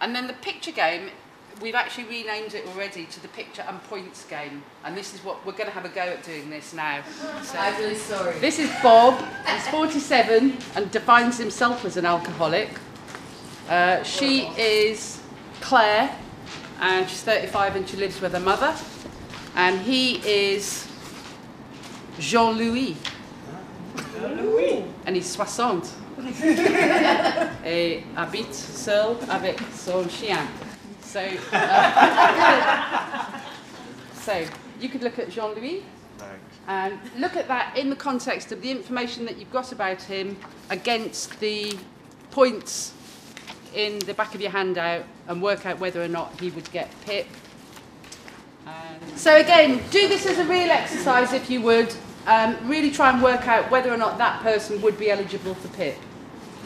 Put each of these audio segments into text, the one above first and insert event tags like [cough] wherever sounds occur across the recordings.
And then the picture game, we've actually renamed it already to the picture and points game. And this is what we're going to have a go at doing this now. So, I'm really sorry. this is Bob. He's 47 and defines himself as an alcoholic. Uh, she is Claire, and she's 35 and she lives with her mother. And he is Jean-Louis. And he's 60. [laughs] et habite seul avec son chien. So, uh, [laughs] so you could look at Jean-Louis and look at that in the context of the information that you've got about him against the points in the back of your handout and work out whether or not he would get PIP. And so again, do this as a real exercise if you would. Um, really try and work out whether or not that person would be eligible for PIP.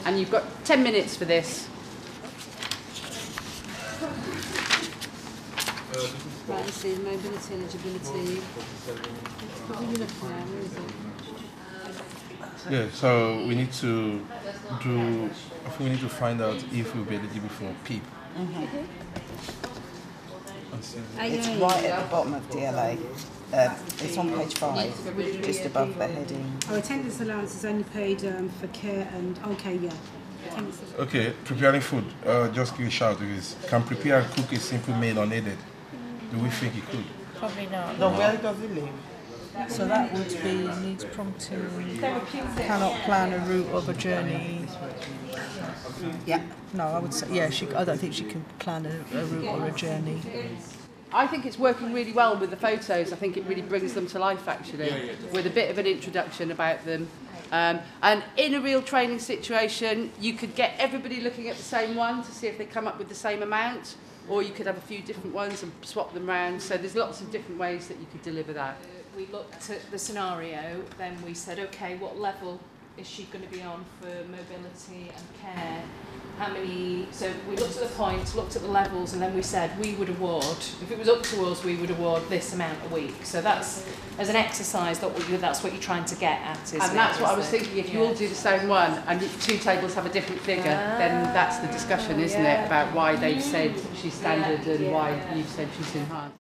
And you've got 10 minutes for this. Right, let's see, mobility, eligibility. What are you looking at? Where is it? Yeah, so we need to do, I think we need to find out if we'll be eligible for PIP. And see- It's right at the bottom of DLA. Uh, it's on page five, just above the heading. Our attendance allowance is only paid um, for care and, okay, yeah. Okay, preparing food. Uh, just give a shout because can prepare and cook a simple meal unaided. Do we think he could? Probably not. No, where does he live? So that would be needs prompting, cannot plan a route of a journey. Yeah. No, I would say, yeah, she, I don't think she can plan a, a route or a journey. I think it's working really well with the photos. I think it really brings them to life, actually, with a bit of an introduction about them. Um, and in a real training situation, you could get everybody looking at the same one to see if they come up with the same amount, or you could have a few different ones and swap them round. So there's lots of different ways that you could deliver that. we looked at the scenario, then we said, okay, what level is she going to be on for mobility and care? How many? So we looked at the points, looked at the levels, and then we said we would award. If it was up to us, we would award this amount a week. So that's as an exercise that that's what you're trying to get at, isn't And that's what I was thinking. If you all do the same one and two tables have a different figure, then ah, that's the discussion, isn't it? About why they've said she's standard and Yeah, why you've said she's enhanced.